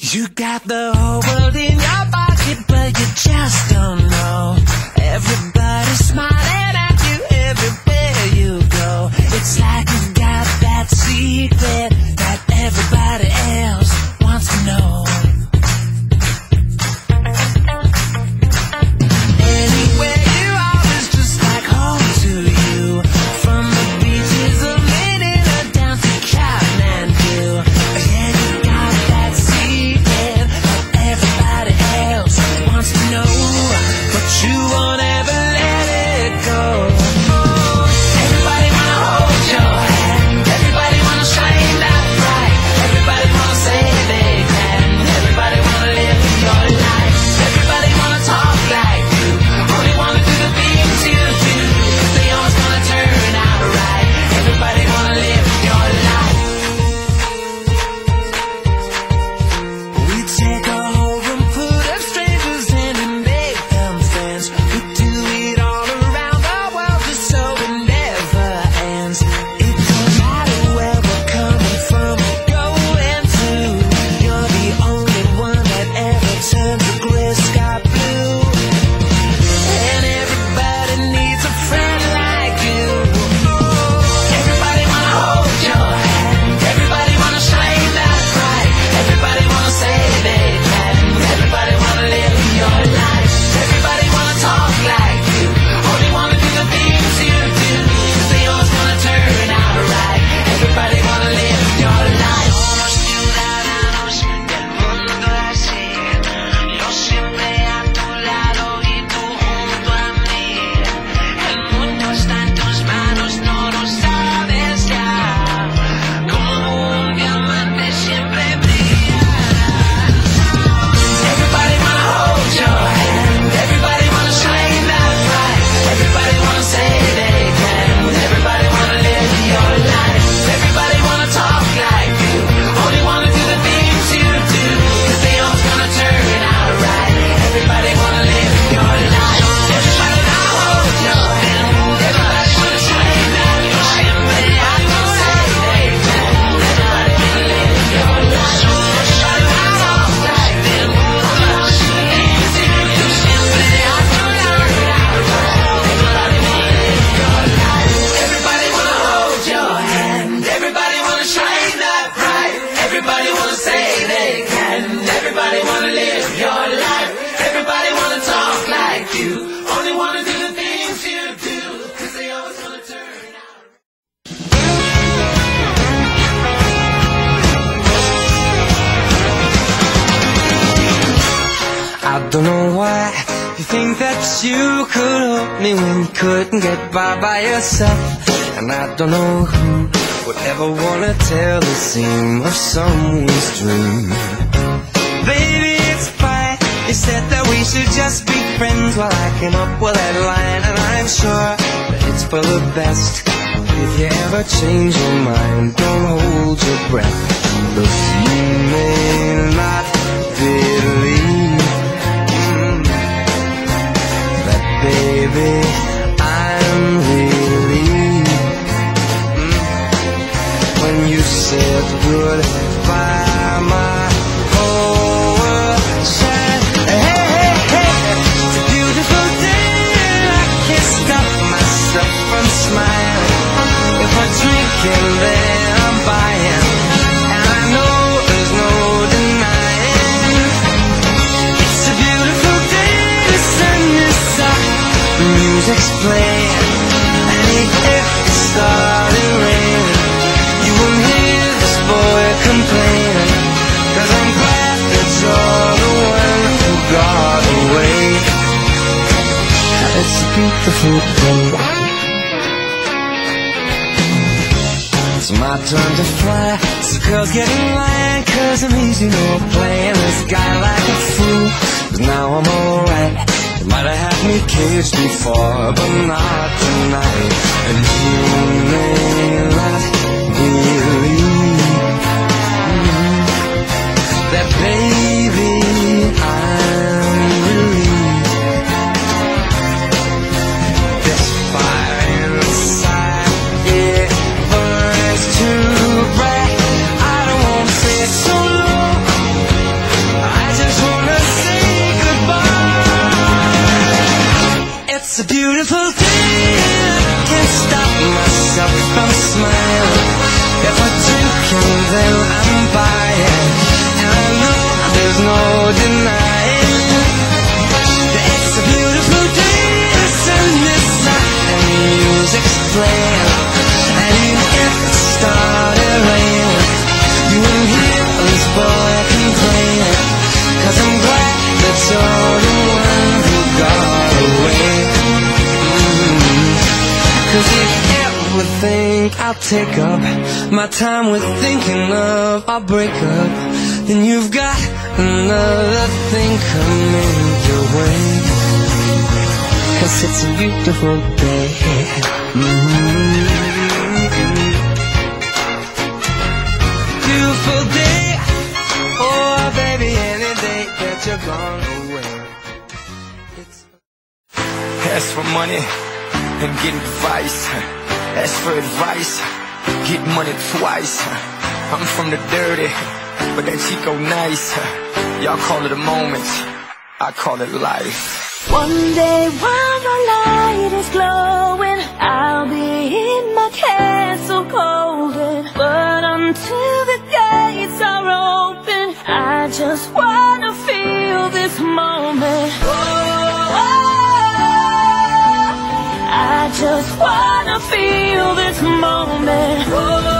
You got the whole world in your pocket, but you just don't know. Everybody's smiling. Think that you could help me when you couldn't get by by yourself. And I don't know who would ever wanna tell the seam of someone's dream. Baby, it's fine. You said that we should just be friends. Well, I came up with that line And I'm sure that it's for the best. If you ever change your mind, don't hold your breath. explain And if it started raining You won't hear this boy I'm glad that you're the one who got away. It's a beautiful It's my turn to fly. So girls get in line Cause I'm easy, no playing this guy like a fool. Now I'm alright. Might have me kids before, but now Take up my time with thinking of our breakup. Then you've got another thing coming your way. Cause it's a beautiful day. Mm-hmm. Beautiful day. Oh, baby, any day that you're gone away. It's Ask for money and get advice. Ask for advice, get money twice. I'm from the dirty, but that Chico nice. Y'all call it a moment, I call it life. One day while the light is glowing, I'll be in my castle golden. But until the gates are open, I just wanna feel this moment. I just wanna feel this moment.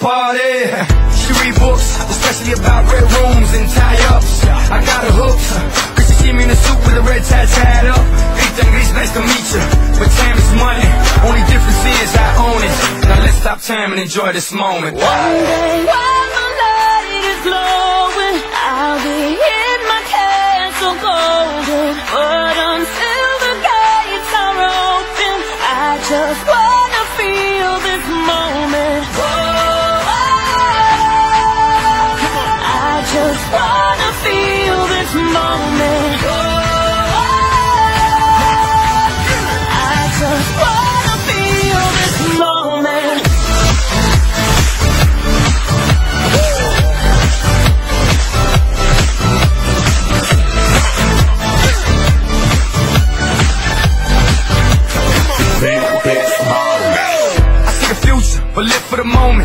Party. She read books, especially about red rooms and tie-ups. I got her hooked. Cause she see me in a suit with a red tie tied up. Rita Gris, nice to meet you. But time is money. Only difference is I own it. Now let's stop time and enjoy this moment. One day while the light is glowing, I'll be in my castle golden. But until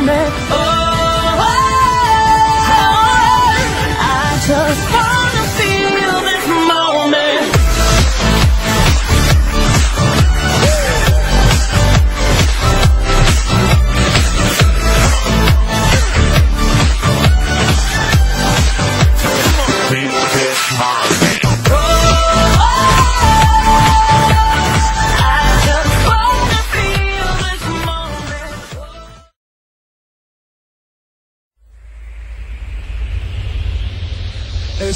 moment.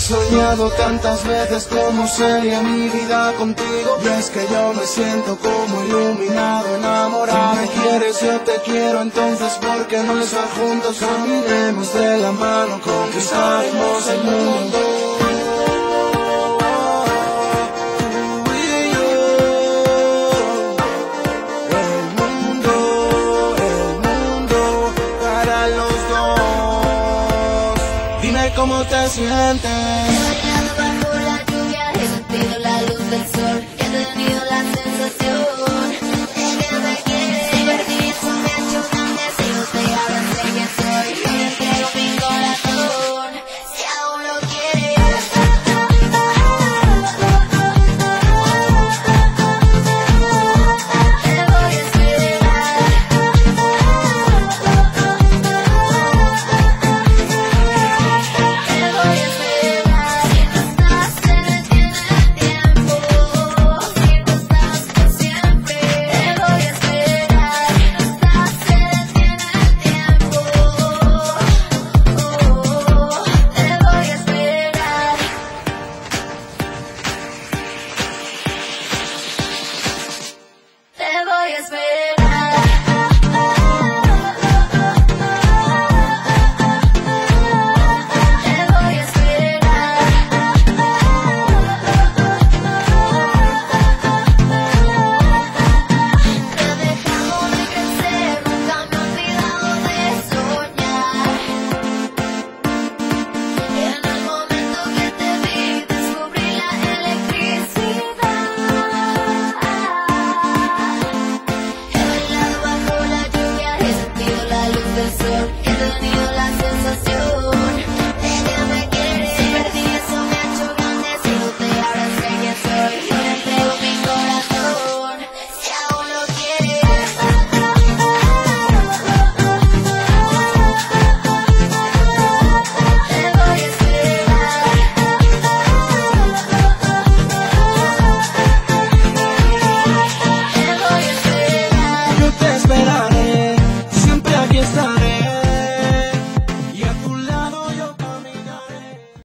Soñado tantas veces como sería mi vida contigo Y es que yo me siento como iluminado, enamorado Si me quieres, yo te quiero, entonces ¿por qué no estar juntos? Caminemos de la mano, conquistaremos el mundo Tú y yo. El mundo, el mundo para los dos Dime cómo te sientes sol, he